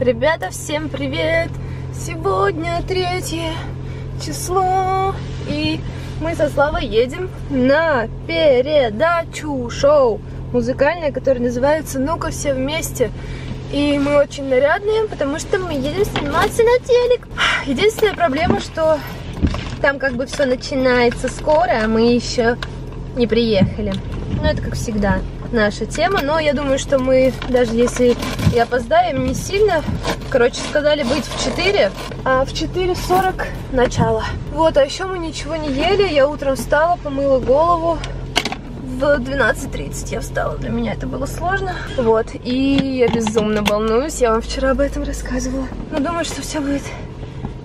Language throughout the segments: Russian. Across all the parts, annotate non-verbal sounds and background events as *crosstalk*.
Ребята, всем привет! Сегодня третье число, и мы со Славой едем на передачу шоу музыкальное, которое называется «Ну-ка все вместе». И мы очень нарядные, потому что мы едем сниматься на телек. Единственная проблема, что там как бы все начинается скоро, а мы еще не приехали. Ну, это как всегда наша тема, но я думаю, что мы, даже если и опоздаем, не сильно. Короче, сказали быть в 4, а в 4.40 начало. Вот, а еще мы ничего не ели, я утром встала, помыла голову, в 12.30 я встала. Для меня это было сложно. Вот. И я безумно волнуюсь. Я вам вчера об этом рассказывала. Но думаю, что все будет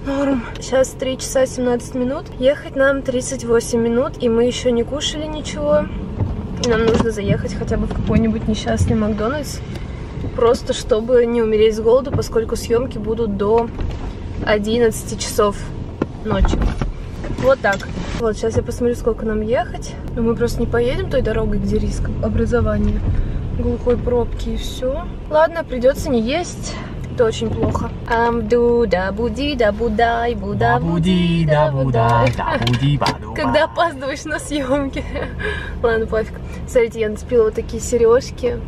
норм. Сейчас 3 часа 17 минут. Ехать нам 38 минут. И мы еще не кушали ничего. Нам нужно заехать хотя бы в какой-нибудь несчастный Макдональдс. Просто чтобы не умереть с голоду, поскольку съемки будут до 11 часов ночи. Вот так. Вот, сейчас я посмотрю, сколько нам ехать. Но мы просто не поедем той дорогой, где риск образования. Глухой пробки и все. Ладно, придется не есть. Это очень плохо. Амду да буди да будай буда буди да будай. *laughs* Когда опаздываешь на съемки. *laughs* Ладно, пофиг. Смотрите, я нацепила вот такие сережки.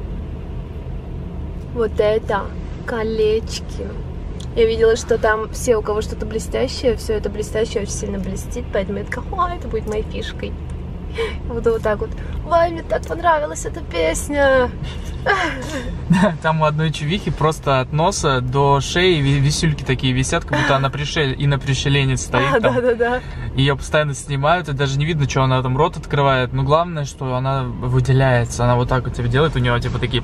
Вот это колечки. Я видела, что там все, у кого что-то блестящее, все это блестящее очень сильно блестит, поэтому я такая, о, это будет моей фишкой. *laughs* Буду вот так вот. Вай, мне так понравилась эта песня. *laughs* Там у одной чувихи просто от носа до шеи висюльки такие висят, как будто она пришель... и на пришеленец стоит а, *laughs* там. Да, да, да. Ее постоянно снимают, и даже не видно, что она там рот открывает. Но главное, что она выделяется. Она вот так вот тебе делает, у нее типа такие...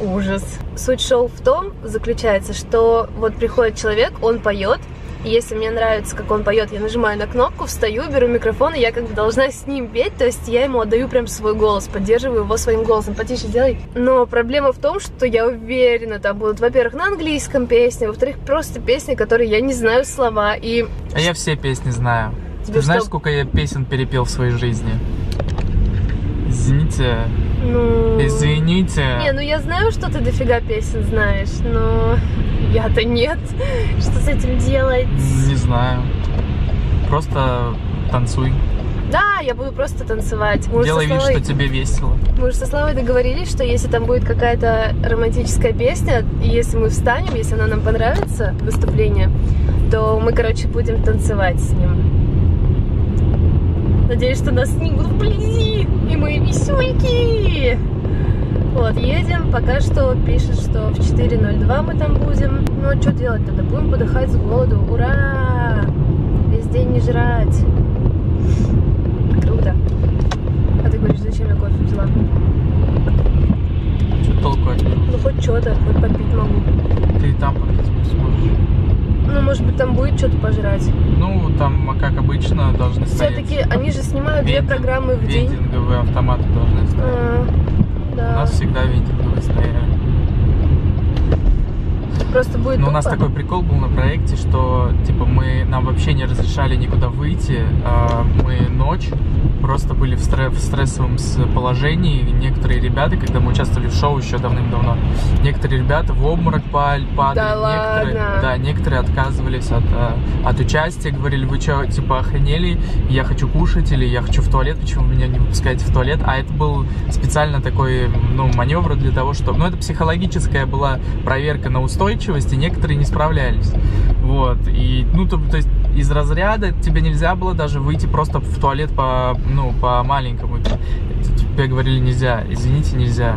Ужас. Суть шоу в том заключается, что вот приходит человек, он поет, если мне нравится, как он поет, я нажимаю на кнопку, встаю, беру микрофон, и я как бы должна с ним петь, то есть я ему отдаю прям свой голос, поддерживаю его своим голосом. Потише сделай. Но проблема в том, что я уверена, там будут, во-первых, на английском песни, во-вторых, просто песни, которые я не знаю слова, и... А я все песни знаю. Тебе Ты знаешь, что? сколько я песен перепел в своей жизни? Извините. Ну... Извините. Не, ну я знаю, что ты дофига песен знаешь, но я-то нет. Что с этим делать? Не знаю. Просто танцуй. Да, я буду просто танцевать. Мы Делай вид, Славой- что тебе весело. Мы уже со Славой договорились, что если там будет какая-то романтическая песня, и если мы встанем, если она нам понравится, выступление, то мы, короче, будем танцевать с ним. Надеюсь, что нас снимут вблизи, и мы веселенькие. Вот, едем, пока что пишет, что в 4.02 мы там будем. Ну, а что делать тогда? Будем подыхать с голоду. Ура! Весь день не жрать. Круто. А ты говоришь, зачем я кофе взяла? Что толку от него? Ну хоть что-то, хоть попить могу. Ты и там попить сможешь. Ну, может быть, там будет что-то пожрать. Ну, там, как обычно, должны стоять. Все-таки они же снимают две программы в день. Вендинговые автоматы должны стоять. А, У да. нас всегда вендинговые стояли. Просто будет Но Ну, у нас тупо. такой прикол был на проекте, что типа мы нам вообще не разрешали никуда выйти. а мы ночь просто были в, стре- в стрессовом положении. Некоторые ребята, когда мы участвовали в шоу еще давным-давно, некоторые ребята в обморок падали, Да некоторые, ладно? да, некоторые отказывались от, а, от участия, говорили, вы что, типа охренели, я хочу кушать или я хочу в туалет, почему вы меня не выпускаете в туалет? А это был специально такой, ну, маневр для того, чтобы, ну, это психологическая была проверка на устойчивость, и некоторые не справлялись. Вот, и, ну, то, то есть из разряда тебе нельзя было даже выйти просто в туалет по, ну, по маленькому. Тебе говорили нельзя, извините, нельзя.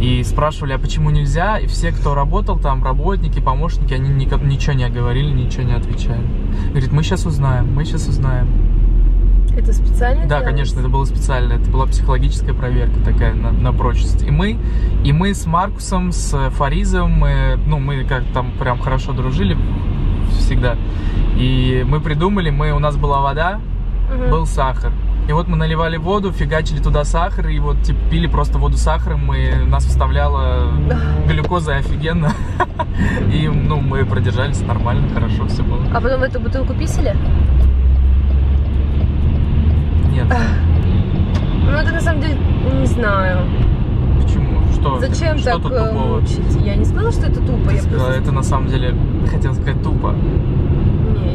И спрашивали, а почему нельзя? И все, кто работал там, работники, помощники, они никак- ничего не говорили, ничего не отвечали. Говорит, мы сейчас узнаем, мы сейчас узнаем. Это специально Да, делается? конечно, это было специально. Это была психологическая проверка такая на, на прочность. И мы, и мы с Маркусом, с Фаризом, мы, ну, мы как там прям хорошо дружили всегда. И мы придумали, мы, у нас была вода, Мгм. был сахар. И вот мы наливали воду, фигачили туда сахар, и вот типа пили просто воду с сахаром, и нас вставляла *laughs* глюкоза офигенно. *laughs* И, ну, мы продержались нормально, хорошо все было. А потом эту бутылку писали? Нет, *laughs* Ну, это на самом деле, не знаю. почему? Что? Зачем что так тут э, мучить? Я не сказала, что это тупо, Ты я сказала, это на самом деле, хотел сказать, тупо.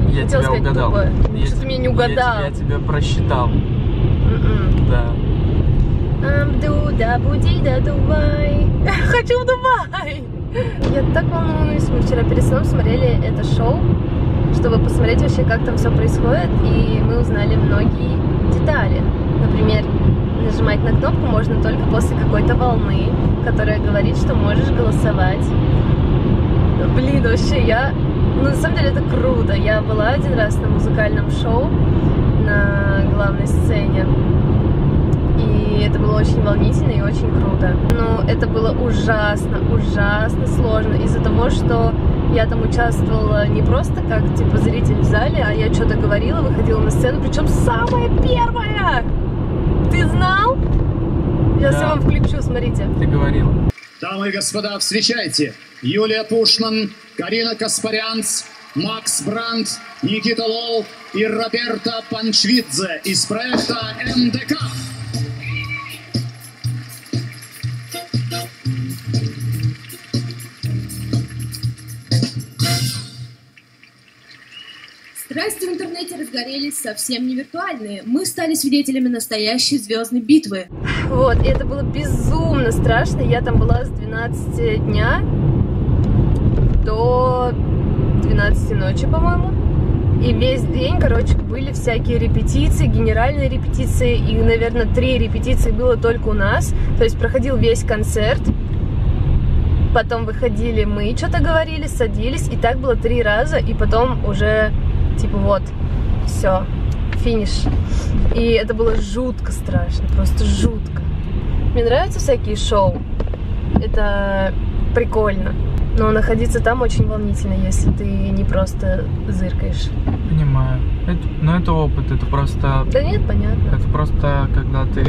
Не, Я тебя сказать угадал. тупо. Я Что ты меня не угадал. Я, я тебя просчитал, М-м. да. Амду да буди да Дубай. *laughs* Хочу в Дубай. Я так волнуюсь. Мы вчера перед сном смотрели это шоу, чтобы посмотреть вообще, как там все происходит. И мы узнали многие детали. Например, нажимать на кнопку можно только после какой-то волны, которая говорит, что можешь голосовать. Блин, вообще я... Ну, на самом деле это круто. Я была один раз на музыкальном шоу на главной сцене. И это было очень волнительно и очень круто. Но это было ужасно, ужасно сложно из-за того, что я там участвовала не просто как типа зритель в зале, а я что-то говорила, выходила на сцену, причем самая первая. Ты знал? Сейчас я Да. вам включу, смотрите. Ты говорила. Дамы и господа, встречайте! Юлия Пушман, Карина Каспарянц, Макс Брандт, Никита Лол и Роберта Панчвидзе из проекта МДК. Страсти в интернете разгорелись совсем не виртуальные. Мы стали свидетелями настоящей звездной битвы. Вот, и это было безумно страшно. Я там была с 12 дня до 12 ночи, по-моему. И весь день, короче, были всякие репетиции, генеральные репетиции. И, наверное, три репетиции было только у нас. То есть проходил весь концерт. Потом выходили мы, что-то говорили, садились. И так было три раза. И потом уже, типа, вот, все, финиш. И это было жутко страшно, просто жутко. Мне нравятся всякие шоу. Это прикольно. Но находиться там очень волнительно, если ты не просто зыркаешь. Понимаю. Это, но это опыт, это просто Да нет, понятно. Это просто когда ты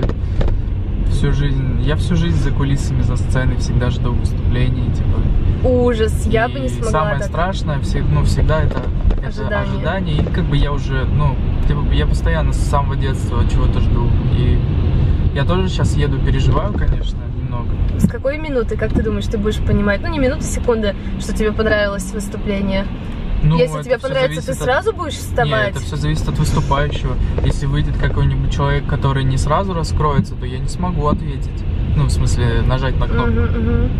всю жизнь... Я всю жизнь за кулисами, за сценой всегда жду выступлений, типа... Ужас, я бы не И смогла самое так. страшное, все, ну, всегда это, это Ожидание. ожидание. И как бы я уже, ну, типа, я постоянно с самого детства чего-то жду. И я тоже сейчас еду, переживаю, конечно, немного. С какой минуты, как ты думаешь, ты будешь понимать? Ну, не минуты, секунды, что тебе понравилось выступление. Ну, Если тебе понравится, ты от- сразу будешь вставать? Нет, это все зависит от выступающего. Если выйдет какой-нибудь человек, который не сразу раскроется, то я не смогу ответить. Ну, в смысле, нажать на кнопку. Мгм, мгм.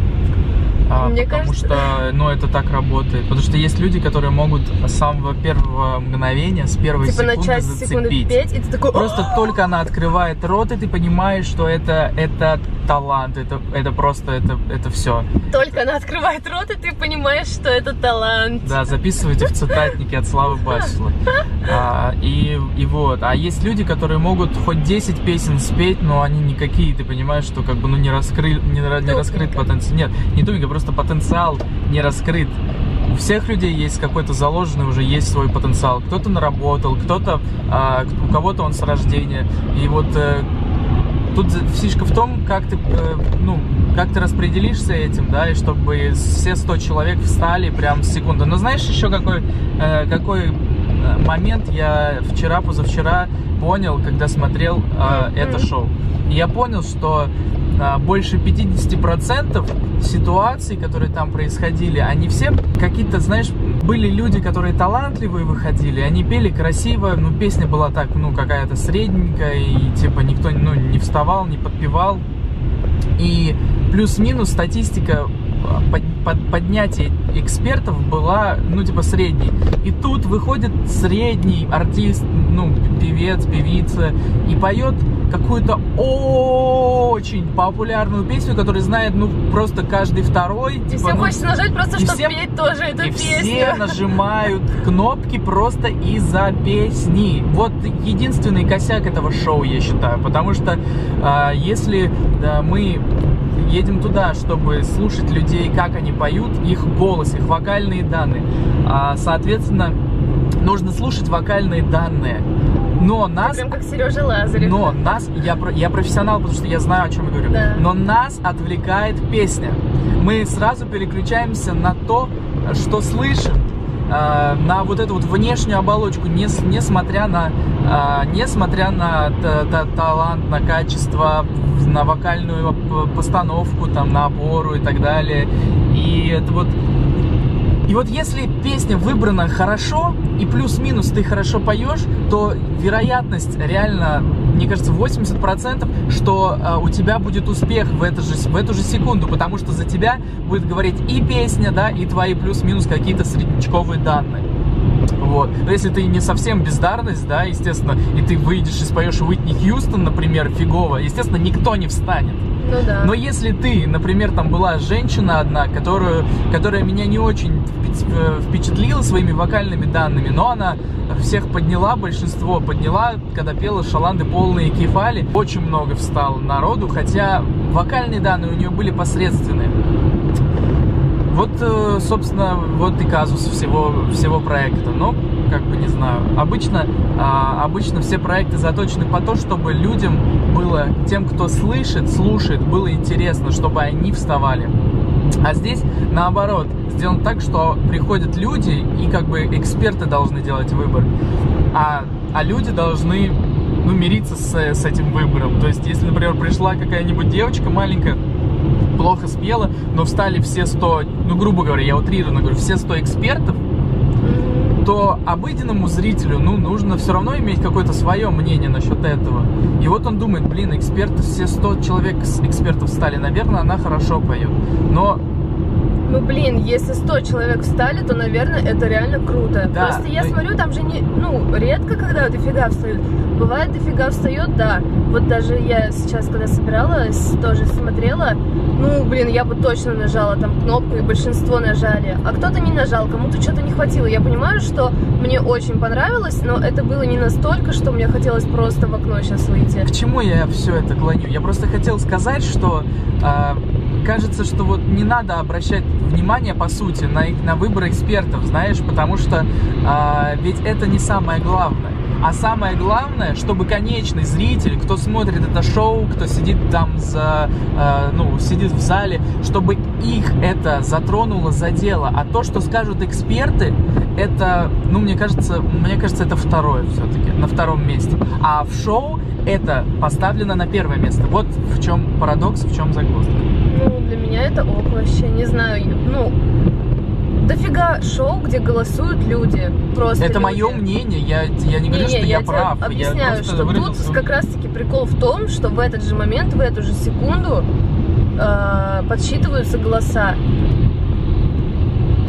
А, Мне потому кажется- что, ну, это так работает. Потому что есть люди, которые могут с самого первого мгновения, с первой Типа секунды начать зацепить. петь, и ты такой... Просто только она открывает рот, и ты понимаешь, что это, это талант, это, это просто, это, это все. Только она открывает рот, и ты понимаешь, что это талант. Да, записывайте в цитатнике от Славы Басилы. *laughs* А, и, и вот. А есть люди, которые могут хоть 10 песен спеть, но они никакие, ты понимаешь, что как бы ну не, раскры, не, не раскрыт потенциал. Нет, не тупенько, просто потенциал не раскрыт. У всех людей есть какой-то заложенный, уже есть свой потенциал. Кто-то наработал, кто-то, а, у кого-то он с рождения. И вот э, тут фишка в том, как ты, э, ну, как ты распределишься этим, да, и чтобы все 100 человек встали прям с секунды. Но знаешь еще какой, э, какой э, момент я вчера, позавчера понял, когда смотрел э, это шоу. И я понял, что э, больше 50% ситуаций, которые там происходили, они все какие-то, знаешь, были люди, которые талантливые выходили, они пели красиво, ну, песня была так, ну, какая-то средненькая, и, типа, никто, ну, не вставал, не подпевал. И плюс-минус статистика э, под- под- поднятия экспертов была, ну, типа, средней. И тут выходит средний артист, ну, певец, певица, и поет какую-то очень популярную песню, которую знает, ну, просто каждый второй. И типа, всем ну, хочется нажать просто, чтобы всем- петь тоже эту и песню. все *laughs* нажимают кнопки просто из-за песни. Вот единственный косяк этого шоу, я считаю. Потому что а, если да, мы едем туда, чтобы слушать людей, как они поют, их голос, их вокальные данные, а, соответственно, нужно слушать вокальные данные. Но нас Прям как Сережа Лазарев. но нас, я, про- я профессионал, потому что я знаю, о чем я говорю. Да. Но нас отвлекает песня. Мы сразу переключаемся на то, что слышим, э, на вот эту вот внешнюю оболочку, не, несмотря на, э, несмотря на та- та- талант, на качество, на вокальную постановку, там, на опору и так далее. И это вот И вот если песня выбрана хорошо, и плюс-минус ты хорошо поешь, то вероятность реально, мне кажется, 80%, что э, у тебя будет успех в, это же, в эту же секунду, потому что за тебя будет говорить и песня, да, и твои плюс-минус какие-то среднячковые данные. Вот. Но если ты не совсем бездарность, да, естественно, и ты выйдешь и споешь Уитни Хьюстон, например, фигово, естественно, никто не встанет. Ну да. Но если ты, например, там была женщина одна, которую, которая меня не очень впечатлила своими вокальными данными, но она всех подняла, большинство подняла, когда пела шаланды полные кефали, очень много встал народу, хотя вокальные данные у нее были посредственные. Вот, э, собственно, вот и казус всего, всего проекта. Но, как бы, не знаю, обычно, а, обычно все проекты заточены по то, чтобы людям было, тем, кто слышит, слушает, было интересно, чтобы они вставали. А здесь, наоборот, сделано так, что приходят люди, и как бы эксперты должны делать выбор. А, а люди должны ну, мириться с, с этим выбором. То есть, если, например, пришла какая-нибудь девочка маленькая, плохо спела, но встали все 100, ну, грубо говоря, я утрированно говорю, все 100 экспертов, то обыденному зрителю, ну, нужно все равно иметь какое-то свое мнение насчет этого. И вот он думает, блин, эксперты, все 100 человек экспертов встали, наверное, она хорошо поет. Но ну, блин, если 100 человек встали, то, наверное, это реально круто. Да, Просто я но- смотрю, там же не, ну, редко, когда дофига встают. Бывает, дофига встает, да. Вот даже я сейчас, когда собиралась, тоже смотрела, ну, блин, я бы точно нажала там кнопку, и большинство нажали. А кто-то не нажал, кому-то что-то не хватило. Я понимаю, что мне очень понравилось, но это было не настолько, что мне хотелось просто в окно сейчас выйти. К чему я все это клоню? Я просто хотел сказать, что а, кажется, что вот не надо обращать внимание, по сути, на, их- на выбор экспертов, знаешь, потому что а, ведь это не самое главное. А самое главное, чтобы конечный зритель, кто смотрит это шоу, кто сидит там за, э, ну, сидит в зале, чтобы их это затронуло, задело. А то, что скажут эксперты, это, ну, мне кажется, мне кажется, это второе все-таки, на втором месте. А в шоу это поставлено на первое место. Вот в чем парадокс, в чем загвоздка. Ну, для меня это ок вообще, не знаю, ну, дофига шоу, где голосуют люди, просто это люди. мое мнение, я, я не говорю, Не-не, что я, тебе прав. объясняю, я что тут свою- как раз-таки прикол в том, что в этот же момент, в эту же секунду э, подсчитываются голоса.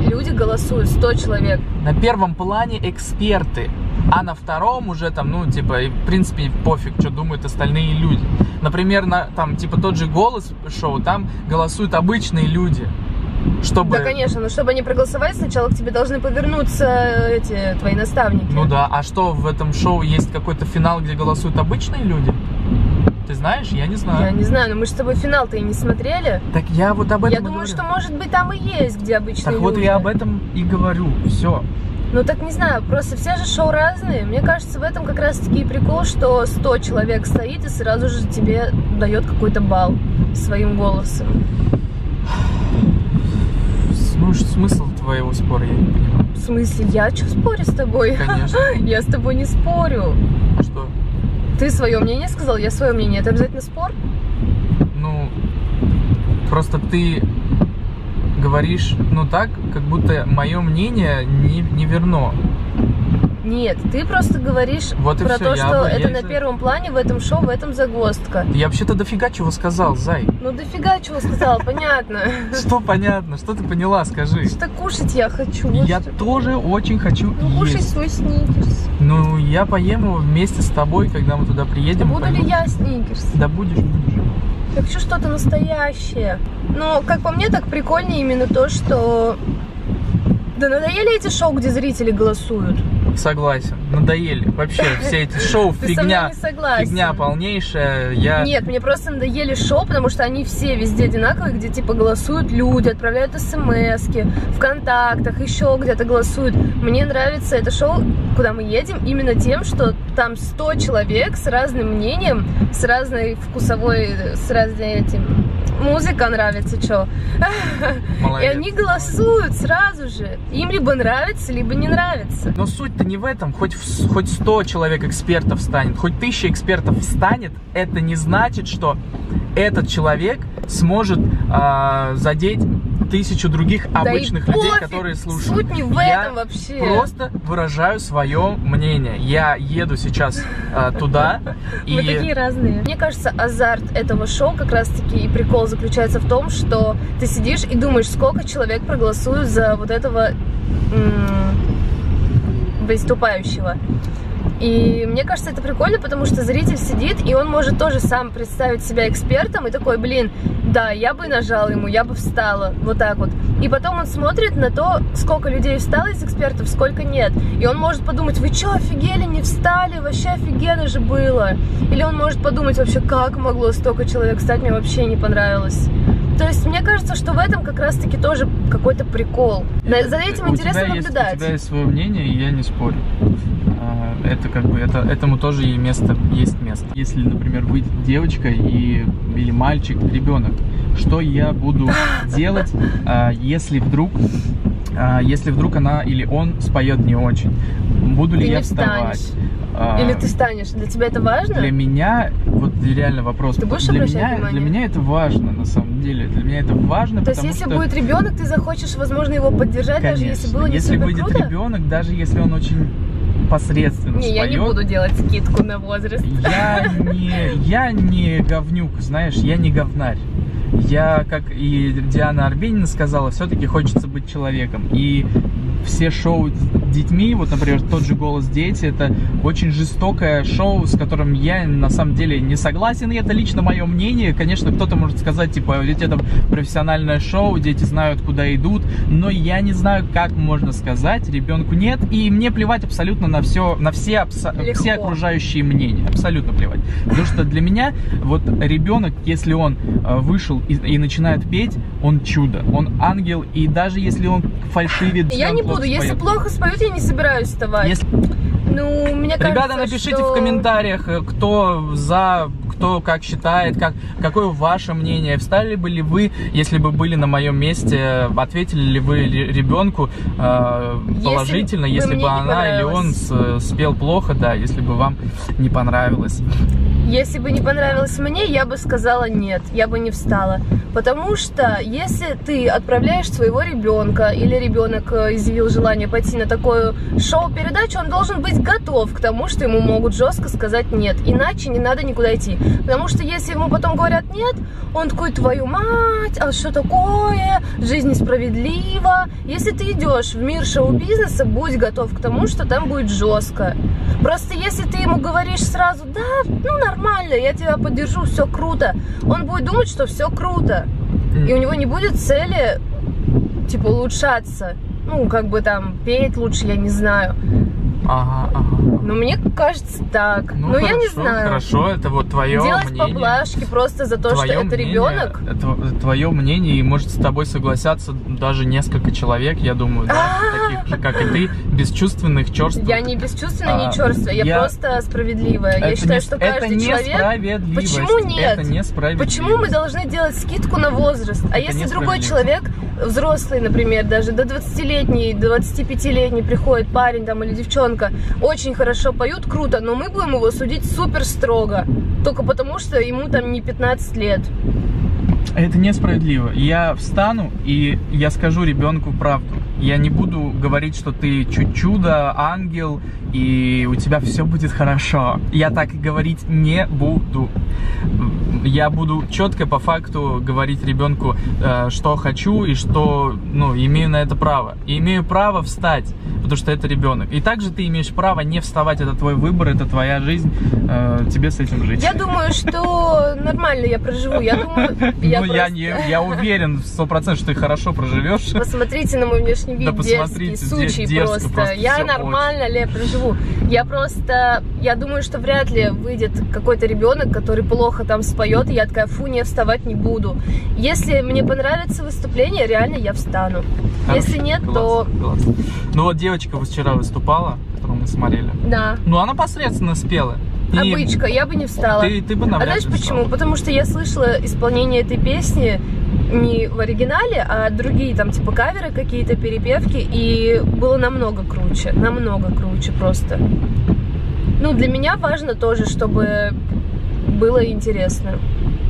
Люди голосуют, 100 человек. На первом плане эксперты, а на втором уже там, ну, типа, в принципе, пофиг, что думают остальные люди. Например, на, там, типа, тот же голос шоу, там голосуют обычные люди. Чтобы... Да, конечно, но чтобы они проголосовали, сначала к тебе должны повернуться эти твои наставники. Ну да, а что в этом шоу есть какой-то финал, где голосуют обычные люди? Ты знаешь? Я не знаю. Я не знаю, но мы же с тобой финал-то и не смотрели. Так я вот об этом Я думаю, говорю. что может быть там и есть, где обычные Так люди. вот я об этом и говорю. Все. Ну так не знаю, просто все же шоу разные. Мне кажется, в этом как раз таки и прикол, что 100 человек стоит и сразу же тебе дает какой-то балл своим голосом. Ну, смысл твоего спора я не понимаю. В смысле, я что спорю с тобой? Конечно. *laughs* Я с тобой не спорю. Что? Ты свое мнение сказал, я свое мнение. Это обязательно спор? Ну, просто ты говоришь, ну так, как будто мое мнение не, не верно. Нет, ты просто говоришь Вот про всё, то, что бы- это я на первом плане в этом шоу, в этом загвоздка. Я вообще-то дофига чего сказал, Зай. Ну дофига чего сказал, понятно. *laughs* Что понятно, что ты поняла, скажи. Что кушать я хочу. Я тоже очень хочу Ну кушай свой сникерс. Ну, я поем его вместе с тобой, когда мы туда приедем. Буду ли я сникерс? Да будешь, будешь. Я хочу что-то настоящее. Но, как по мне, так прикольнее именно то, что... Да надоели эти шоу, где зрители голосуют. Согласен. Надоели. Вообще, все эти шоу фигня. Фигня полнейшая. Я... Нет, мне просто надоели шоу, потому что они все везде одинаковые, где типа голосуют люди, отправляют смс в контактах, еще где-то голосуют. Мне нравится это шоу, куда мы едем, именно тем, что там 100 человек с разным мнением, с разной вкусовой, с разной этим... Музыка нравится, что? И они голосуют сразу же. Им либо нравится, либо не нравится. Но суть-то не в этом. Хоть, в- хоть 100 человек экспертов станет, хоть 1000 экспертов станет, это не значит, что этот человек сможет а, задеть тысячу других Да обычных людей, пофиг, которые слушают. Суть не в Я этом вообще. Просто выражаю свое мнение. Я еду сейчас э, туда *laughs* и Мы такие разные. Мне кажется, азарт этого шоу как раз-таки и прикол заключается в том, что ты сидишь и думаешь, сколько человек проголосуют за вот этого выступающего. И мне кажется, это прикольно, потому что зритель сидит, и он может тоже сам представить себя экспертом, и такой, блин, да, я бы нажал ему, я бы встала, вот так вот. И потом он смотрит на то, сколько людей встало из экспертов, сколько нет. И он может подумать, вы что, офигели, не встали, вообще офигенно же было. Или он может подумать вообще, как могло столько человек встать, мне вообще не понравилось. То есть мне кажется, что в этом как раз-таки тоже какой-то прикол. За этим у интересно тебя есть, наблюдать. у тебя есть свое мнение, и я не спорю. Это как бы это этому тоже и место есть место. Если, например, вы девочка и или мальчик, ребенок, что я буду *laughs* делать, а, если вдруг а, если вдруг она или он споет не очень, буду ли Ты я вставать? встанешь. А, Или ты станешь? Для тебя это важно? Для меня, вот реально вопрос. Ты будешь для меня, внимание? для меня это важно, на самом деле. Для меня это важно, То есть, если что... будет ребенок, ты захочешь, возможно, его поддержать, даже если Конечно. было не Если выйдет круто? ребенок, даже если он очень посредственно Не, я не споет, буду делать скидку на возраст. Я не, я не говнюк, знаешь, я не говнарь. Я, как и Диана Арбенина сказала, все-таки хочется быть человеком. И все шоу с детьми, вот, например, тот же «Голос дети», это очень жестокое шоу, с которым я на самом деле не согласен, и это лично мое мнение. Конечно, кто-то может сказать, типа, ведь это профессиональное шоу, дети знают, куда идут, но я не знаю, как можно сказать ребенку нет, и мне плевать абсолютно на все, на все, абсо- Легко. все окружающие мнения, абсолютно плевать. Потому что для меня вот ребенок, если он э, вышел и, и начинает петь, он чудо, он ангел, и даже если он фальшивит, Я не буду. Если споет. плохо споют, я не собираюсь вставать. Если- Ну, мне кажется, Ребята, напишите что- в комментариях, э, кто за, кто как считает, как, какое ваше мнение. Встали бы ли вы, если бы были на моем месте, ответили ли вы ре- ребенку э, Если положительно, бы если мне бы не она или он спел плохо, да, если бы вам не понравилось. Если бы не понравилось мне, я бы сказала нет, я бы не встала. Потому что если ты отправляешь своего ребенка, или ребенок э, изъявил желание пойти на такое шоу-передачу, он должен быть готов к тому, что ему могут жестко сказать нет. Иначе не надо никуда идти. Потому что если ему потом говорят нет, он такой, твою мать, а что такое? Жизнь несправедлива. Если ты идешь в мир шоу-бизнеса, будь готов к тому, что там будет жестко. Просто если ты ему говоришь сразу, да, ну нормально, я тебя поддержу, все круто, он будет думать, что все круто. И у него не будет цели, типа, улучшаться. Ну, как бы там, петь лучше, я не знаю. Ага, ага. Но мне кажется так. Ну, Но я не хорошо, знаю. Хорошо, это вот твое Делать мнение. поблажки просто за то, что Твое это мнение, ребенок. Это твое мнение, и может с тобой согласятся даже несколько человек, я думаю, да, *laughs* таких же, как и ты, бесчувственных, черствых. Я не бесчувственная, А, не черствая, я, просто справедливая. Я Это считаю, что это каждый человек. Почему нет? Это. Почему мы должны делать скидку на возраст? А Это если другой человек, взрослый, например, даже до 20-летний, 25-летний приходит парень там или девчонка, очень хорошо поют, круто, но мы будем его судить супер строго. Только потому, что ему там не 15 лет. Это несправедливо. Я встану и я скажу ребенку правду. Я не буду говорить, что ты чудо, ангел, и у тебя все будет хорошо. Я так говорить не буду. Я буду четко по факту говорить ребенку, э, что хочу и что, ну, имею на это право. И имею право встать, потому что это ребенок. И также ты имеешь право не вставать, это твой выбор, это твоя жизнь, э, тебе с этим жить. Я думаю, что нормально я проживу. Я думаю, я ну, я, не, я уверен сто процентов, что ты хорошо проживешь. Посмотрите на мой внешний вид, Да посмотрите, сучий просто. просто Я нормально ли проживу? Я просто, я думаю, что вряд ли выйдет какой-то ребенок, который плохо там споет, и я такая, фу, не вставать не буду. Если мне понравится выступление, реально я встану. Если Хорошо, нет, классно, то классно. Ну вот девочка вчера выступала, которую мы смотрели. да. Ну она посредственно спела. И Обычка, я бы не встала. Ты, ты бы А знаешь почему? встала. Потому что я слышала исполнение этой песни не в оригинале, а другие там типа каверы какие-то, перепевки, и было намного круче, намного круче просто. Ну, для меня важно тоже, чтобы было интересно.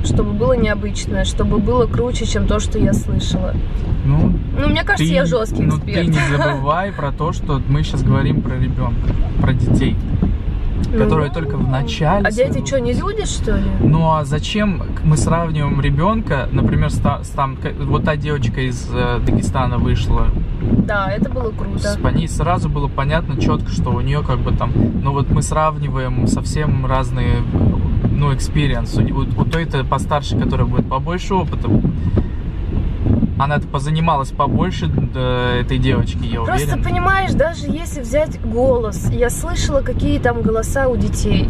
чтобы было необычно, чтобы было круче, чем то, что я слышала. Ну, Ну, мне кажется, ты, я жесткий ну, эксперт. ты не забывай про то, что мы сейчас говорим про ребенка, про детей, Ну, которые только в начале. А дети что, не люди, что ли? Ну а зачем мы сравниваем ребенка, например, с, с там, вот та девочка из э, Дагестана вышла, Да, это было круто. с- по ней сразу было понятно четко, что у нее как бы там, ну вот мы сравниваем совсем разные, ну, experience. У, у- той-то постарше, которая будет побольше опыта, она-то позанималась побольше э, этой девочки, я Просто уверен. понимаешь, даже если взять голос, я слышала, какие там голоса у детей.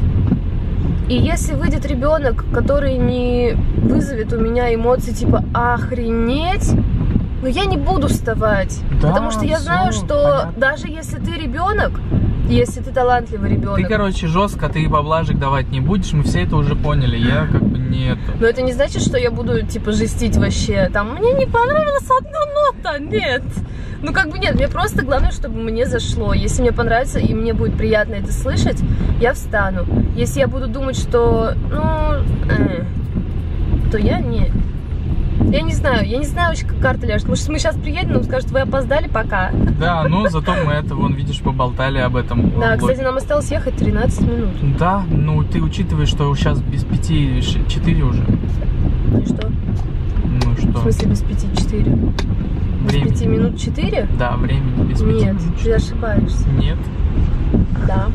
И если выйдет ребенок, который не вызовет у меня эмоций типа охренеть, ну я не буду вставать. Да, потому что я всё, знаю, что понятно. даже если ты ребенок, если ты талантливый ребенок, Ты, короче, жестко, ты поблажек давать не будешь, мы все это уже поняли, я как бы не это. но это не значит, что я буду типа жестить вообще. Там мне не понравилась одна нота, нет. Ну как бы нет, мне просто главное, чтобы мне зашло. Если мне понравится и мне будет приятно это слышать, я встану. Если я буду думать, что, ну, э, то я не. Я не знаю, я не знаю вообще, как карта ляжет. Может, мы сейчас приедем, нам скажут, вы опоздали пока. Да, но зато мы это, вон, видишь, поболтали об этом. Да, кстати, нам осталось ехать 13 минут. Да, ну ты учитываешь, что сейчас без пяти ш- четыре уже. И что? Ну В что? смысле без 5 4? Без Времени. 5 минут 4? Да, времени без пяти. Нет, минут. ты ошибаешься. Нет, Да.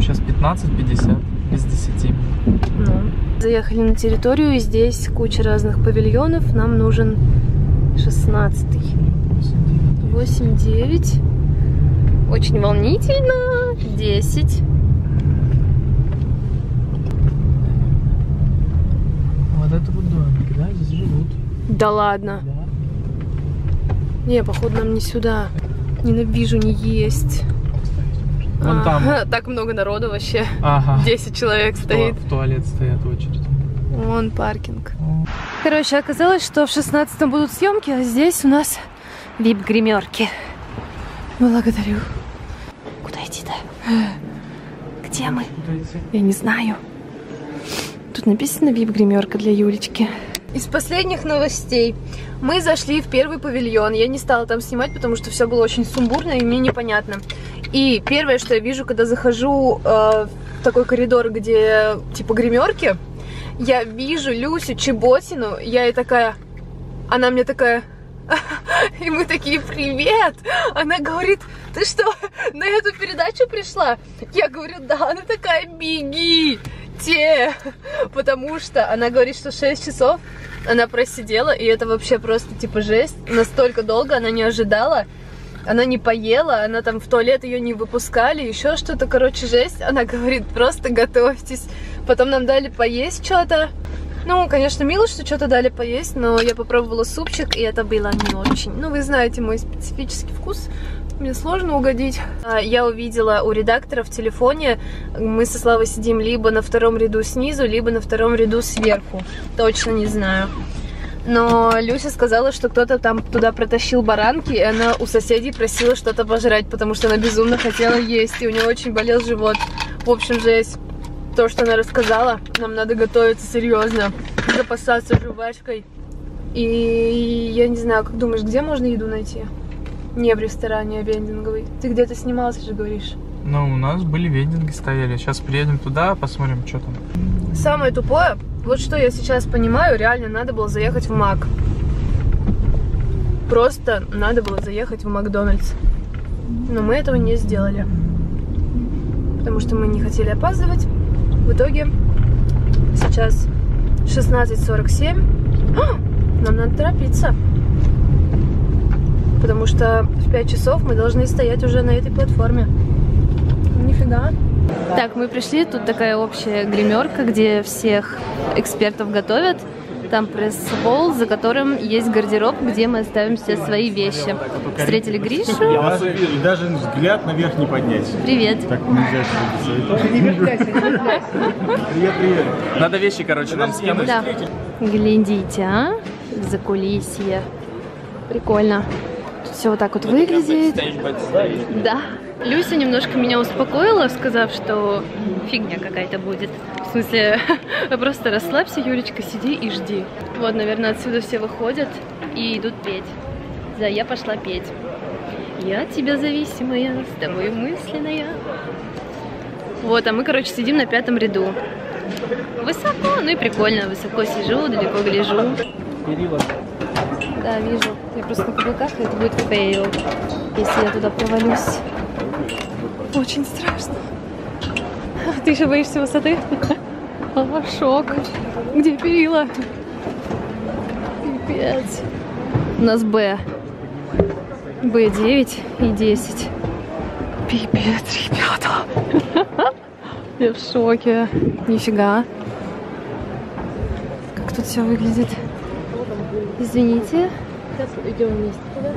сейчас 15.50, без 10 минут. Ну. Заехали на территорию, и здесь куча разных павильонов. Нам нужен 16-й. 8-9. Очень волнительно. 10. Вот это вот домик, да, здесь живут. Да ладно. Да. Не, походу нам не сюда. Ненавижу не есть. Вон там. Ага, *laughs* Так много народу вообще. Ага. 10 человек В стоит. В туалет стоят очередь. Вон паркинг. Короче, оказалось, что в 16 будут съемки, а здесь у нас вип-гримерки. Благодарю. Куда идти-то? *gasps* Где мы? Я не знаю. Тут написано вип-гримерка для Юлечки. Из последних новостей. Мы зашли в первый павильон. Я не стала там снимать, потому что все было очень сумбурно и мне непонятно. И первое, что я вижу, когда захожу э, в такой коридор, где типа гримерки, я вижу Люсю Чеботину, я ей такая, она мне такая, *laughs* и мы такие, привет! Она говорит, ты что, на эту передачу пришла? Я говорю, да, она такая, беги! Те! Потому что она говорит, что 6 часов она просидела, и это вообще просто типа жесть. Настолько долго она не ожидала. Она не поела, она там в туалет ее не выпускали, еще что-то, короче, жесть. Она говорит, просто готовьтесь. Потом нам дали поесть что-то. Ну, конечно, мило, что что-то дали поесть, но я попробовала супчик, и это было не очень. Ну, вы знаете мой специфический вкус. Мне сложно угодить. А, Я увидела у редактора в телефоне, мы со Славой сидим либо на втором ряду снизу, либо на втором ряду сверху. Точно не знаю. Но Люся сказала, что кто-то там туда протащил баранки, и она у соседей просила что-то пожрать, потому что она безумно хотела есть, и у нее очень болел живот. В общем, жесть. То, что она рассказала, нам надо готовиться серьезно, запасаться жвачкой. И я не знаю, как думаешь, где можно еду найти? Не в ресторане, а вендинговый. Ты где-то снимался же, говоришь. Ну, у нас были вендинги стояли. Сейчас приедем туда, посмотрим, что там. Самое тупое, вот что я сейчас понимаю, реально надо было заехать в Мак. Просто надо было заехать в Макдональдс. Но мы этого не сделали. Потому что мы не хотели опаздывать. В итоге сейчас 16.47. А, Нам надо торопиться. Потому что в 5 часов мы должны стоять уже на этой платформе. Нифига. Так, мы пришли, тут такая общая гримерка, где всех экспертов готовят. Там пресс-пол, за которым есть гардероб, где мы оставим все свои вещи. Встретили Гришу. Я вас увижу. И даже взгляд наверх не поднять. Привет. Так нельзя Привет, привет. Надо вещи, короче, нам скинуть. Да. Глядите, а? За кулисье. Прикольно. Все вот так вот выглядит. Да. Люся немножко меня успокоила, сказав, что фигня какая-то будет. В смысле, *laughs* просто расслабься, Юлечка, сиди и жди. Вот, наверное, отсюда все выходят и идут петь. Да, я пошла петь. Я тебя зависимая, с тобой мысленная. Вот, а мы, короче, сидим на пятом ряду. Высоко, ну и прикольно. Высоко сижу, далеко гляжу. Да, вижу. Просто на каблуках, и это будет fail, если я туда провалюсь. Очень страшно. *laughs* Ты еще боишься высоты? *laughs* А, шок. Где перила? Пипец. У нас Б. Б9 и 10. Пипец, ребята. *laughs* Я в шоке. Нифига. Как тут все выглядит. Извините. Идем вместе туда.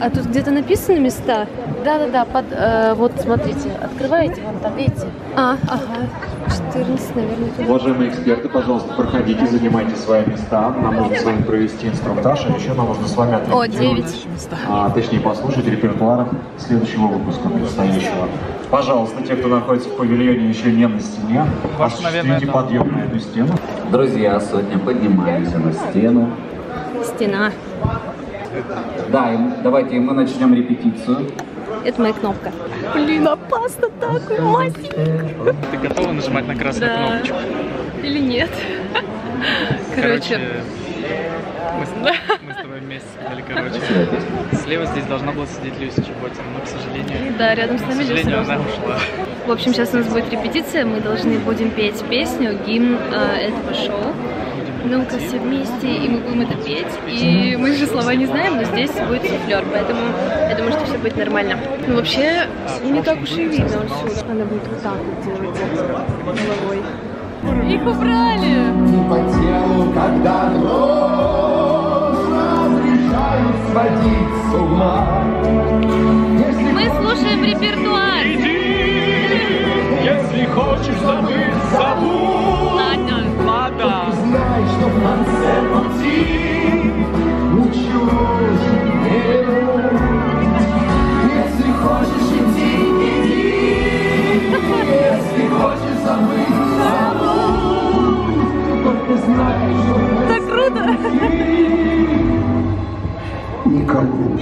А тут где-то написаны места? Да-да-да, под, э, вот смотрите, открываете, вон там, видите? А, ага. 14, наверное, туда. Уважаемые эксперты, пожалуйста, проходите, занимайте свои места. Нам нужно с вами провести инструктаж, а еще нам нужно с вами О, отрепетировать, 9. а, точнее послушать репертуар следующего выпуска предстоящего. Пожалуйста, те, кто находится в павильоне еще не на стене, осуществите подъем на эту стену. Друзья, сотня, поднимаемся на стену. Стена. Да, и давайте мы начнем репетицию. Это моя кнопка. Блин, опасно так, мать. Ты готова нажимать на красную Да. кнопочку? Или нет? Короче, мы, с, мы с тобой вместе сказали, короче. Слева здесь должна была сидеть Люся Чеботина, но, к сожалению, да, рядом с к нами Люся сожалению, она ушла. В общем, сейчас у нас будет репетиция, мы должны будем петь песню, гимн э, этого шоу. Ну-ка, все вместе, и мы будем это петь. И мы же слова не знаем, но здесь будет суфлер, поэтому я думаю, что все будет нормально. Ну, вообще, не так уж и видно отсюда. Она будет вот так вот делать головой. Их убрали! по телу, когда сводить с ума. Мы слушаем репертуар! Если хочешь забыть, забудь. Хочешь забыть, забудь. Только знай, что в Так круто! никому.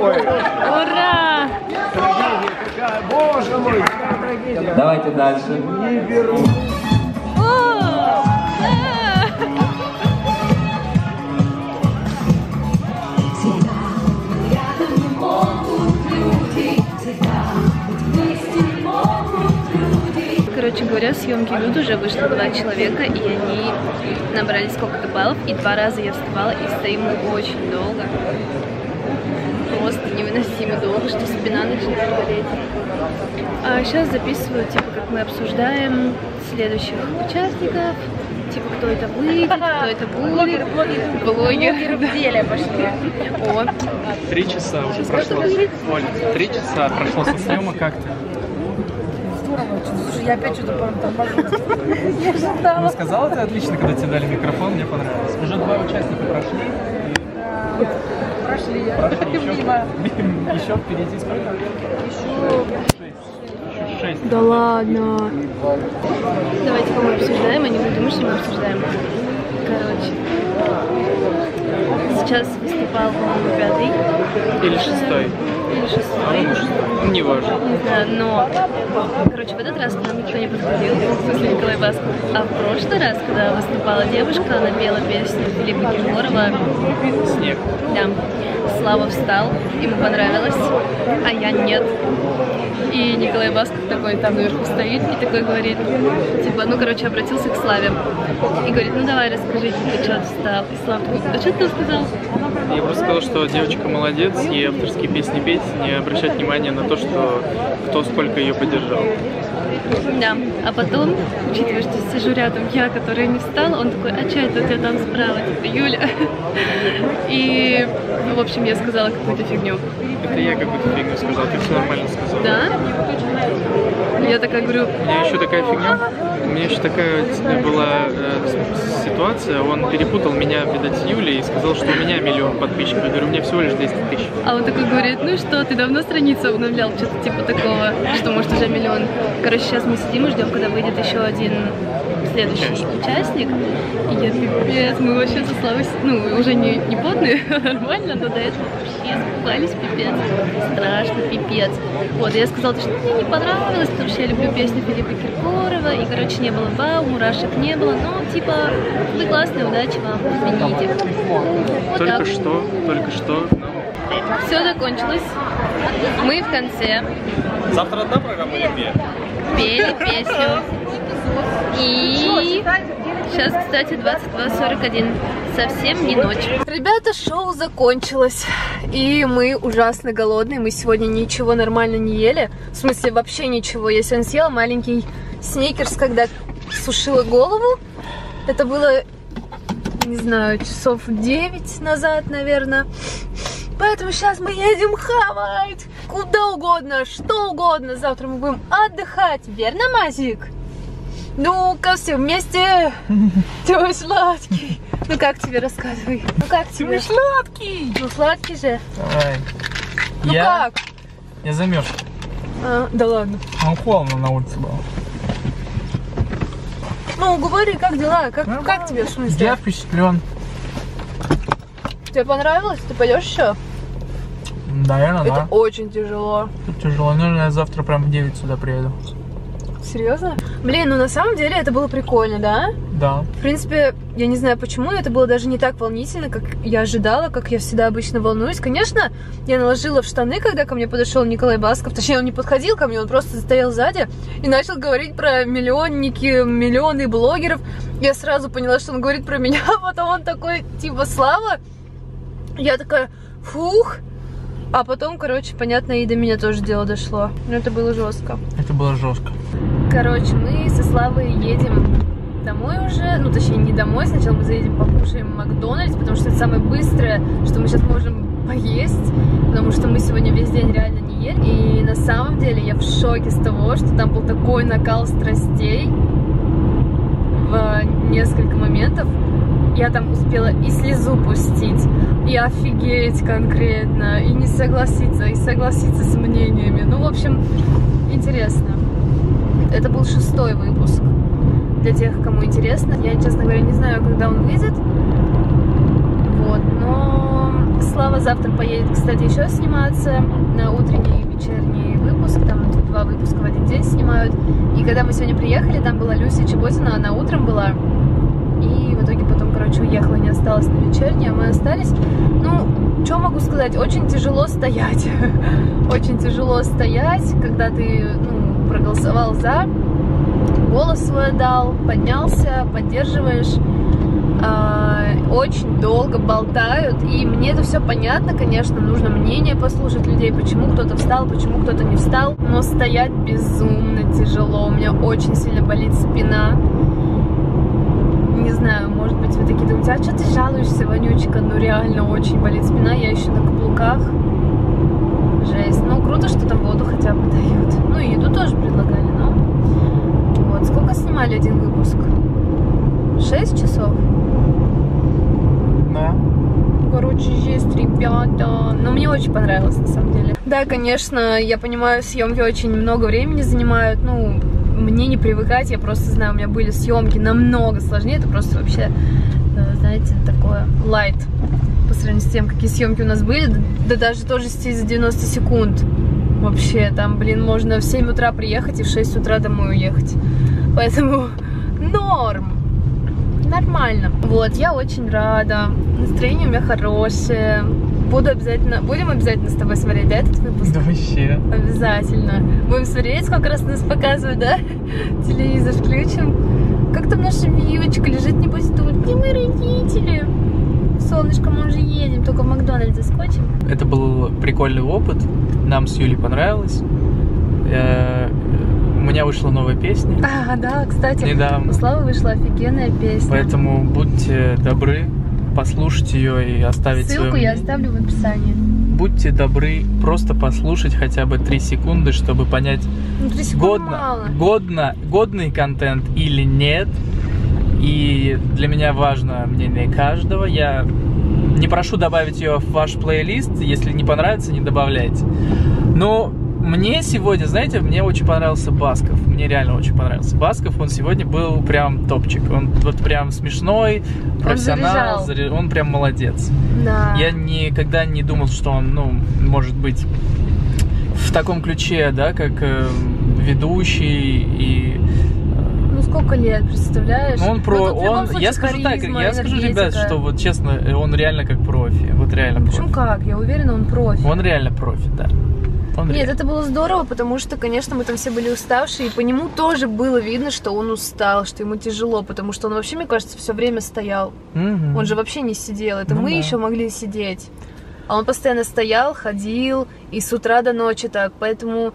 Ура! Давайте дальше. О! Говоря, съемки идут, уже вышло два человека, и они набрали сколько-то баллов, и два раза я вставала, и стоим мы очень долго. Просто невыносимо долго, что спина начинает болеть. А сейчас записываю, типа, как мы обсуждаем следующих участников, типа, кто это выйдет, кто это будет. Блогер, блогер. Блогер. в деле пошли. О, Три часа уже прошло. Оль, три часа прошло со съемок, как ты? Слушай, я опять что-то торможу. *laughs* Ну, сказала ты отлично, когда тебе дали микрофон, мне понравилось. Уже два участника прошли. Прошли. Прошли *laughs* еще, Мимо. *laughs* еще впереди сколько? Шесть. Еще шесть. да ладно. Давайте, мы обсуждаем, они будут думать, что мы обсуждаем. Сейчас выступал, по-моему, пятый. Или шестой. Или шестой. Ну, не важно. Не знаю, но... Короче, в этот раз к нам никто не подходил, в смысле Николай Басков. А в прошлый раз, когда выступала девушка, она пела песню Филиппа Киркорова Снег. Да. Слава встал, ему понравилось, а я нет. И Николай Басков такой там наверху стоит и такой говорит, типа, ну, короче, обратился к Славе. И говорит, ну, давай, расскажи, ты что встал? И Слава такой, а что ты сказал? Я просто сказал, что девочка молодец, ей авторские песни петь, не обращать внимания на то, что кто сколько ее поддержал. Да. А потом, учитывая, что сижу рядом я, которая не встала, он такой, а что это у тебя там справа? Типа, Юля. И, ну, в общем, я сказала какую-то фигню. Это я какую-то фигню сказал, ты все нормально сказал. Да? Я такая говорю, меня еще такая фигня. У меня еще такая была э, ситуация. Он перепутал меня, видать, с Юлей и сказал, что у меня миллион подписчиков. Я говорю, у меня всего лишь 200 тысяч. а он такой говорит, ну что, ты давно страницу обновлял? Что-то типа такого, что может уже миллион. Короче, сейчас мы сидим и ждем, когда выйдет еще один следующий участник. И я пипец, мы вообще со Славой, ну, уже не, не потные, *laughs* нормально, но до этого вообще испугались пипец. Страшно, пипец. Вот, я сказала, что мне не понравилось, потому что я люблю песни Филиппа Киркорова, и, короче, не было вау, мурашек не было, но, типа, вы классные, удачи вам, извините. Вот только так. что, только что. Все закончилось. Мы в конце Завтра одна программа или две? пели песню. И сейчас, кстати, 22.41. Совсем не ночь. Ребята, шоу закончилось, и мы ужасно голодные. Мы сегодня ничего нормально не ели. В смысле, вообще ничего. Я сегодня съела маленький сникерс, когда сушила голову. Это было, не знаю, часов 9 назад, наверное. Поэтому сейчас мы едем хавать куда угодно, что угодно. Завтра мы будем отдыхать, верно, Мазик? Ну-ка, все вместе. *laughs* Ты мой сладкий. Ну как тебе рассказывай? Ну как тебе? сладкий! Ну сладкий же. Давай. Ну я, как? я замерз. А, да ладно. Ну, холодно на улице было. Ну говори, как дела? Как, как тебе в смысле? Я впечатлен. Тебе понравилось? Ты пойдешь еще? Наверное, Это да. очень тяжело. Тут тяжело. Наверное, я завтра прям в 9 сюда приеду. Серьезно? Блин, ну на самом деле это было прикольно, да? Да. В принципе, я не знаю почему, но это было даже не так волнительно, как я ожидала, как я всегда обычно волнуюсь. Конечно, я наложила в штаны, когда ко мне подошел Николай Басков. Точнее, он не подходил ко мне, он просто стоял сзади и начал говорить про миллионники, миллионы блогеров. Я сразу поняла, что он говорит про меня, *laughs* а потом он такой, типа, Слава. Я такая, фух. А потом, короче, понятно, и до меня тоже дело дошло. Но это было жестко. Это было жестко. Короче, мы со Славой едем домой уже. Ну, точнее, не домой. Сначала мы заедем покушаем в Макдональдс, потому что это самое быстрое, что мы сейчас можем поесть. Потому что мы сегодня весь день реально не ели. И на самом деле я в шоке с того, что там был такой накал страстей в несколько моментов. Я там успела и слезу пустить, и офигеть конкретно, и не согласиться, и согласиться с мнениями. Ну, в общем, интересно. Это был шестой выпуск. Для тех, кому интересно. Я, честно говоря, не знаю, когда он выйдет. Вот, но Слава завтра поедет, кстати, еще сниматься на утренний и вечерний выпуск. Там два выпуска в один день снимают. И когда мы сегодня приехали, там была Люся Чеботина, она утром была. И в итоге потом, короче, уехала, не осталась на вечерний, а мы остались. Ну, что могу сказать, очень тяжело стоять. *laughs* Очень тяжело стоять, когда ты, ну, проголосовал за, голос свой дал, поднялся, поддерживаешь. А, Очень долго болтают, и мне это все понятно, конечно, нужно мнение послушать людей, почему кто-то встал, почему кто-то не встал, но стоять безумно тяжело, у меня очень сильно болит спина, не знаю, может быть, вы такие думаете, а что ты жалуешься, Вонючка? Ну, реально очень болит спина, я еще на каблуках. Жесть. Ну, круто, что там воду хотя бы дают. Ну, и еду тоже предлагали, но... Вот, сколько снимали один выпуск? Шесть часов? Да. Короче, есть, ребята. Но мне очень понравилось, на самом деле. Да, конечно, я понимаю, съемки очень много времени занимают. Ну, мне не привыкать, я просто знаю, у меня были съемки намного сложнее. Это просто вообще, э, знаете, такое лайт по сравнению с тем, какие съемки у нас были. Да, да даже тоже стиль за 90 секунд. Вообще, там, блин, можно в 7 утра приехать и в 6 утра домой уехать. Поэтому *laughs* норм. Нормально. Вот, я очень рада. Настроение у меня хорошее. Буду обязательно, будем обязательно с тобой смотреть, да, этот выпуск? Да вообще. Обязательно. Будем смотреть, сколько раз нас показывают, да? *laughs* Телевизор включим. Как там наша Вивочка лежит, небось, тут? Где мои родители? Солнышко, мы уже едем, только в Макдональдс заскочим. Это был прикольный опыт. Нам с Юлей понравилось. Э, меня вышла новая песня. А, да, кстати, Недавно. у Славы вышла офигенная песня. Поэтому будьте добры послушать ее и оставить Ссылку свое я оставлю в описании. Будьте добры просто послушать хотя бы 3 секунды, чтобы понять, Ну, три годно, мало. годно, годный контент или нет. И для меня важно мнение каждого. Я не прошу добавить ее в ваш плейлист. Если не понравится, не добавляйте. Но мне сегодня, знаете, мне очень понравился Басков. Мне реально очень понравился Басков. Он сегодня был прям топчик. Он вот прям смешной, профессионал. заряжал. заря- Он прям молодец. Да. Я никогда не думал, что он, ну, может быть в таком ключе, да, как э, ведущий и Ну сколько лет, представляешь? ну, он про, Ну, он, случае я скажу так, я скажу, ребят, что вот честно, э, он реально как профи, вот реально Ну, профи. Почему как? Я уверена, он профи. Он реально профи, да. Он Нет, это было здорово, потому что, конечно, мы там все были уставшие, и по нему тоже было видно, что он устал, что ему тяжело, потому что он вообще, мне кажется, все время стоял. Мгм. Он же вообще не сидел, это Ну мы да. еще могли сидеть. А он постоянно стоял, ходил, и с утра до ночи так, поэтому,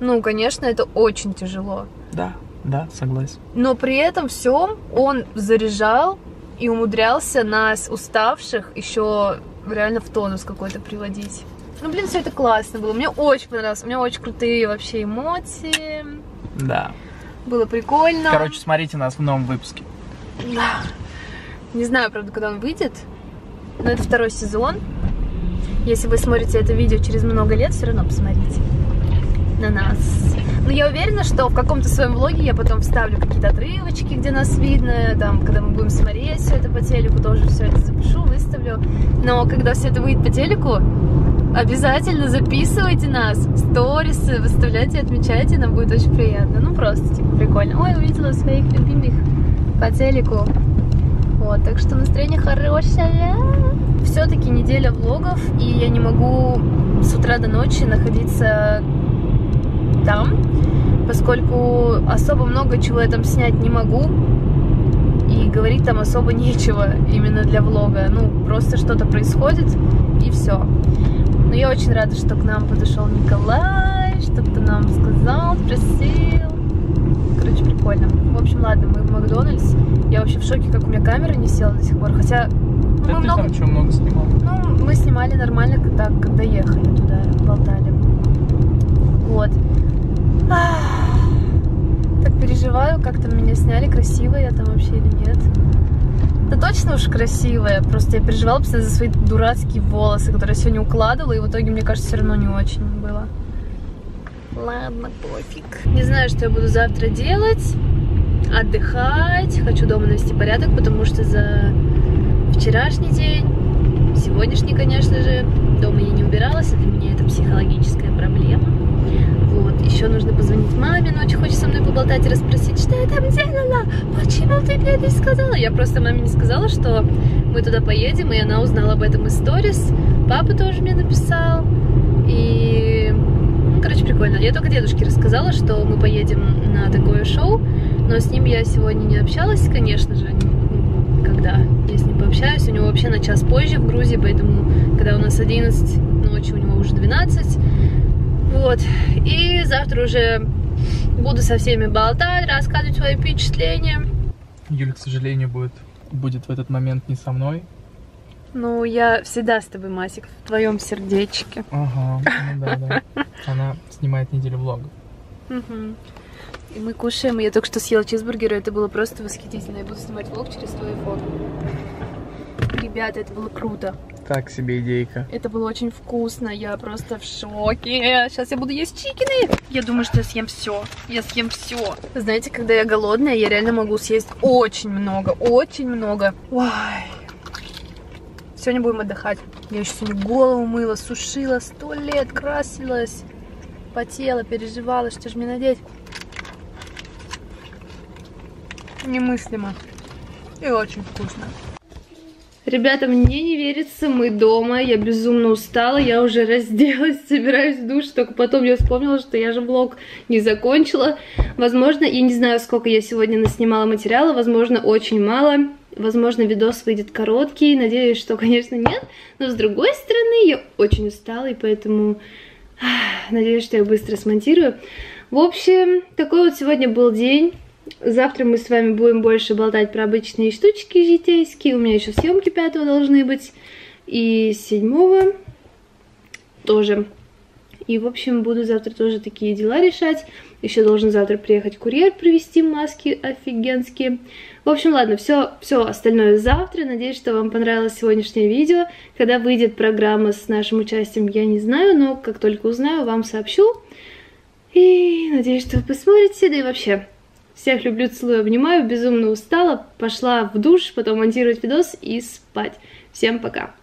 ну, конечно, это очень тяжело. Да, да, согласен. Но при этом всем он заряжал и умудрялся нас, уставших, еще реально в тонус какой-то приводить. Ну, блин, все это классно было. Мне очень понравилось. У меня очень крутые вообще эмоции. Да. Было прикольно. Короче, смотрите нас в новом выпуске. Да. Не знаю, правда, когда он выйдет. Но это второй сезон. Если вы смотрите это видео через много лет, все равно посмотрите на нас. Но я уверена, что в каком-то своем влоге я потом вставлю какие-то отрывочки, где нас видно, там, когда мы будем смотреть все это по телеку, тоже все это запишу, выставлю. Но когда все это выйдет по телеку, обязательно записывайте нас, в сторисы, выставляйте, отмечайте, нам будет очень приятно. Ну, просто, типа, прикольно. Ой, увидела своих любимых по телеку. Вот, так что настроение хорошее. Все-таки неделя влогов, и я не могу с утра до ночи находиться там, поскольку особо много чего я там снять не могу. И говорить там особо *laughs* нечего именно для влога. Ну, просто что-то происходит, и все. Я очень рада, что к нам подошел Николай, что-то нам сказал, спросил. Короче, прикольно. В общем, ладно, мы в Макдональдс. Я вообще в шоке, как у меня камера не села до сих пор. Хотя Да мы ты много... там что, много снимал? Ну, мы снимали нормально, когда, когда ехали туда, болтали. Вот. Так переживаю, как там меня сняли, красиво я там вообще или нет. Да точно уж красивая, просто я переживала постоянно за свои дурацкие волосы, которые я сегодня укладывала, и в итоге, мне кажется, все равно не очень было. Ладно, пофиг. Не знаю, что я буду завтра делать. Отдыхать. Хочу дома навести порядок, потому что за вчерашний день, сегодняшний, конечно же, дома я не убиралась, и для меня это психологическая проблема. Вот, еще нужно позвонить маме, ночью хочет со мной поболтать и расспросить, что я там делала, почему ты мне это сказала. Я просто маме не сказала, что мы туда поедем, и она узнала об этом из сторис. Папа тоже мне написал, и... Ну, короче, прикольно. Я только дедушке рассказала, что мы поедем на такое шоу, но с ним я сегодня не общалась, конечно же, н- когда я с ним пообщаюсь. У него вообще на час позже в Грузии, поэтому, когда у нас 11 ночи, у него уже 12. Вот. И завтра уже буду со всеми болтать, рассказывать свои впечатления. Юля, к сожалению, будет, будет в этот момент не со мной. Ну, я всегда с тобой, Масик, в твоем сердечке. Ага, ну да, да. *laughs* Она снимает неделю влогов. Мгм. И мы кушаем. Я только что съела чизбургер, и это было просто восхитительно. Я буду снимать влог через твой iPhone. Ребята, это было круто. Так себе идейка. Это было очень вкусно. Я просто в шоке. Сейчас я буду есть чикины. Я думаю, что я съем все. Я съем все. Знаете, когда я голодная, я реально могу съесть очень много. Очень много. Ой. Сегодня будем отдыхать. Я еще сегодня голову мыла, сушила сто лет, красилась, потела, переживала, что же мне надеть. Немыслимо. И очень вкусно. Ребята, мне не верится, мы дома, я безумно устала, я уже разделась, *laughs* собираюсь в душ, только потом я вспомнила, что я же блог не закончила. Возможно, я не знаю, сколько я сегодня наснимала материала, возможно, очень мало, возможно, видос выйдет короткий, надеюсь, что, *laughs* конечно, нет, но с другой стороны, я очень устала, и поэтому *sighs* надеюсь, что я быстро смонтирую. В общем, такой вот сегодня был день. Завтра мы с вами будем больше болтать про обычные штучки житейские. У меня еще съемки пятого должны быть. И седьмого тоже. И, в общем, буду завтра тоже такие дела решать. Еще должен завтра приехать курьер привезти маски офигенские. В общем, ладно, все, все остальное завтра. Надеюсь, что вам понравилось сегодняшнее видео. Когда выйдет программа с нашим участием, я не знаю, но как только узнаю, вам сообщу. И надеюсь, что вы посмотрите, да и вообще. Всех люблю, целую, обнимаю, безумно устала, пошла в душ, потом монтировать видос и спать. Всем пока!